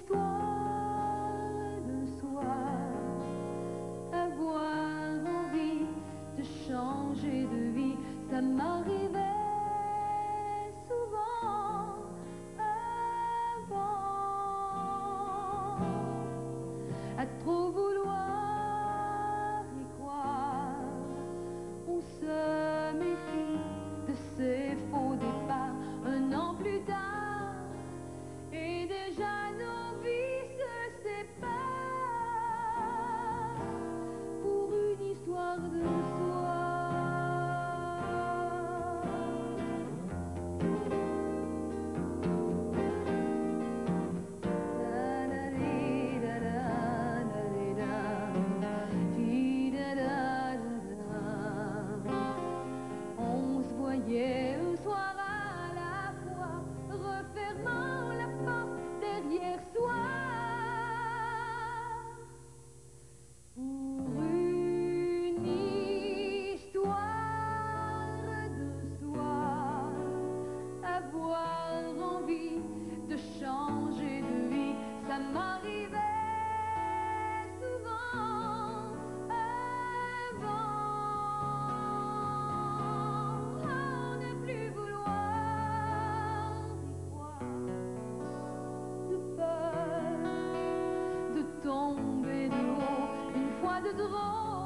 Histoire de soi, avoir envie de changer de vie, ça m'arrivait souvent, avant, à trop. tomber de haut une fois de drôle.